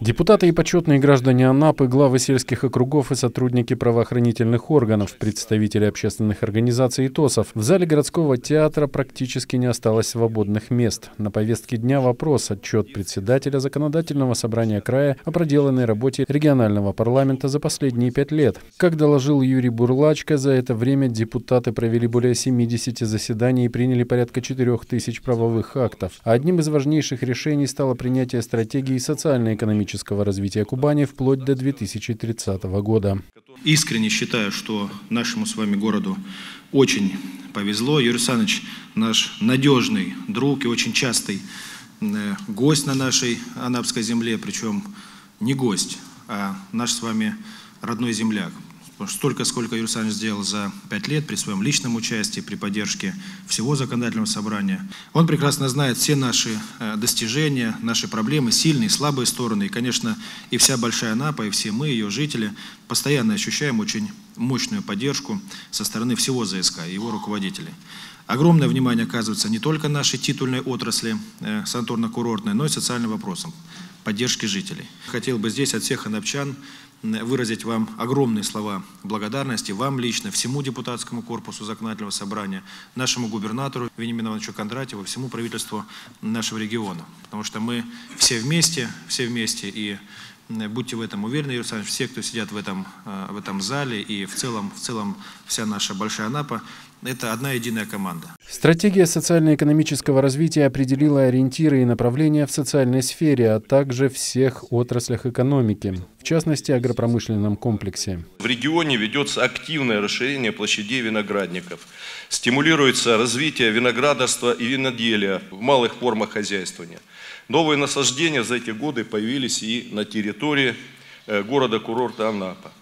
Депутаты и почетные граждане Анапы, главы сельских округов и сотрудники правоохранительных органов, представители общественных организаций и ТОСов. В зале городского театра практически не осталось свободных мест. На повестке дня вопрос отчет председателя законодательного собрания края о проделанной работе регионального парламента за последние пять лет. Как доложил Юрий Бурлачко, за это время депутаты провели более 70 заседаний и приняли порядка 4 тысяч правовых актов. Одним из важнейших решений стало принятие стратегии социально-экономической экономического развития Кубани вплоть до 2030 года. Искренне считаю, что нашему с вами городу очень повезло. Юрий Александрович наш надежный друг и очень частый э, гость на нашей Анапской земле, причем не гость, а наш с вами родной земляк. Столько, сколько Юрий Александрович сделал за пять лет при своем личном участии, при поддержке всего законодательного собрания, он прекрасно знает все наши э, достижения, наши проблемы, сильные, слабые стороны. И, конечно, и вся Большая Напа, и все мы, ее жители, постоянно ощущаем очень мощную поддержку со стороны всего ЗСК и его руководителей. Огромное внимание оказывается не только нашей титульной отрасли э, санаторно-курортной, но и социальным вопросам поддержки жителей. Хотел бы здесь от всех анапчан выразить вам огромные слова благодарности, вам лично, всему депутатскому корпусу законодательного собрания, нашему губернатору Вениамину Ивановичу Кондратьеву, всему правительству нашего региона. Потому что мы все вместе, все вместе, и будьте в этом уверены, Юрий Александрович, все, кто сидят в этом, э, в этом зале, и в целом, в целом вся наша Большая Анапа, это одна единая команда. Стратегия социально-экономического развития определила ориентиры и направления в социальной сфере, а также всех отраслях экономики, в частности агропромышленном комплексе. В регионе ведется активное расширение площадей виноградников. Стимулируется развитие виноградарства и виноделия в малых формах хозяйствования. Новые насаждения за эти годы появились и на территории э, города-курорта Анапа.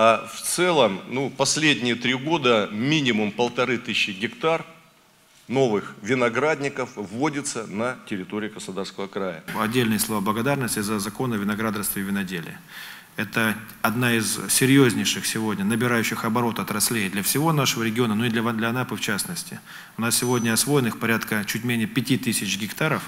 А в целом, ну, последние три года минимум полторы тысячи гектар новых виноградников вводится на территории Краснодарского края. Отдельные слова благодарности за закон о виноградарстве и виноделии. Это одна из серьезнейших сегодня, набирающих оборот отраслей для всего нашего региона, ну и для, для Анапы в частности. У нас сегодня освоенных порядка чуть менее 5000 гектаров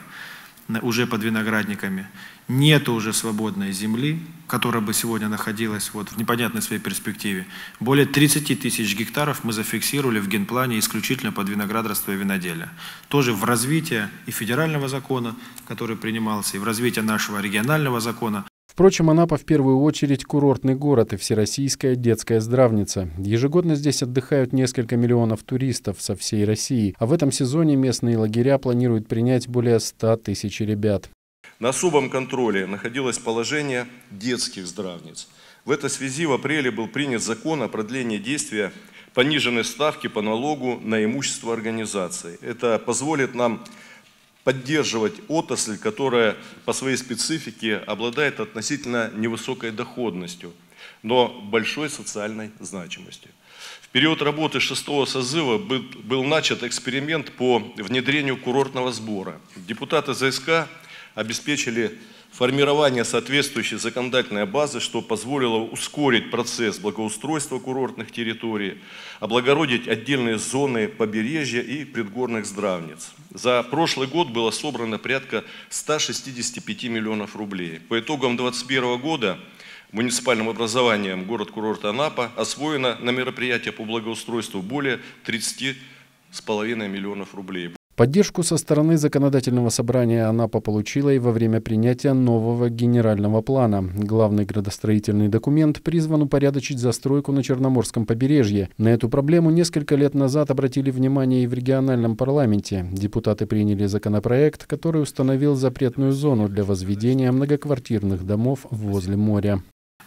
уже под виноградниками. Нет уже свободной земли, которая бы сегодня находилась вот в непонятной своей перспективе. Более 30 тысяч гектаров мы зафиксировали в генплане исключительно под виноградарство и виноделие. Тоже в развитие и федерального закона, который принимался, и в развитие нашего регионального закона, Впрочем, Анапа в первую очередь курортный город и всероссийская детская здравница. Ежегодно здесь отдыхают несколько миллионов туристов со всей России, а в этом сезоне местные лагеря планируют принять более 100 тысяч ребят. На особом контроле находилось положение детских здравниц. В этой связи в апреле был принят закон о продлении действия пониженной ставки по налогу на имущество организации. Это позволит нам поддерживать отрасль, которая по своей специфике обладает относительно невысокой доходностью, но большой социальной значимостью. В период работы шестого созыва был, начат эксперимент по внедрению курортного сбора. Депутаты ЗСК обеспечили формирование соответствующей законодательной базы, что позволило ускорить процесс благоустройства курортных территорий, облагородить отдельные зоны побережья и предгорных здравниц. За прошлый год было собрано порядка 165 миллионов рублей. По итогам 2021 года муниципальным образованием город-курорт Анапа освоено на мероприятия по благоустройству более 30,5 миллионов рублей. Поддержку со стороны законодательного собрания Анапа получила и во время принятия нового генерального плана. Главный градостроительный документ призван упорядочить застройку на Черноморском побережье. На эту проблему несколько лет назад обратили внимание и в региональном парламенте. Депутаты приняли законопроект, который установил запретную зону для возведения многоквартирных домов возле моря.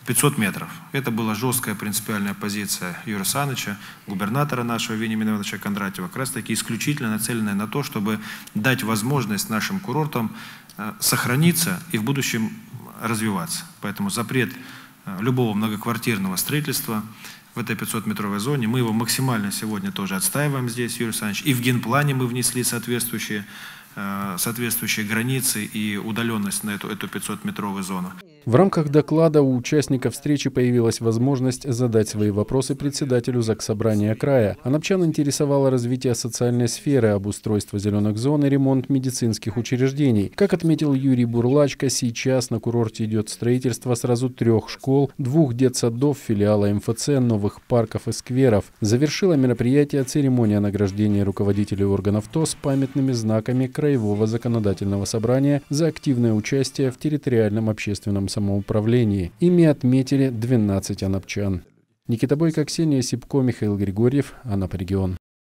500 метров. Это была жесткая принципиальная позиция Юрия Саныча, губернатора нашего Вениамина Ивановича Кондратьева, как раз таки исключительно нацеленная на то, чтобы дать возможность нашим курортам э, сохраниться и в будущем развиваться. Поэтому запрет э, любого многоквартирного строительства в этой 500-метровой зоне, мы его максимально сегодня тоже отстаиваем здесь, Юрий Александрович, и в генплане мы внесли соответствующие, э, соответствующие границы и удаленность на эту, эту 500-метровую зону. В рамках доклада у участников встречи появилась возможность задать свои вопросы председателю Заксобрания края. Анапчан интересовало развитие социальной сферы, обустройство зеленых зон и ремонт медицинских учреждений. Как отметил Юрий Бурлачко, сейчас на курорте идет строительство сразу трех школ, двух детсадов, филиала МФЦ, новых парков и скверов. Завершила мероприятие церемония награждения руководителей органов ТОС памятными знаками Краевого законодательного собрания за активное участие в территориальном общественном самоуправлении. Ими отметили 12 анапчан. Никита Бойко, Ксения Сипко, Михаил Григорьев, Анап регион.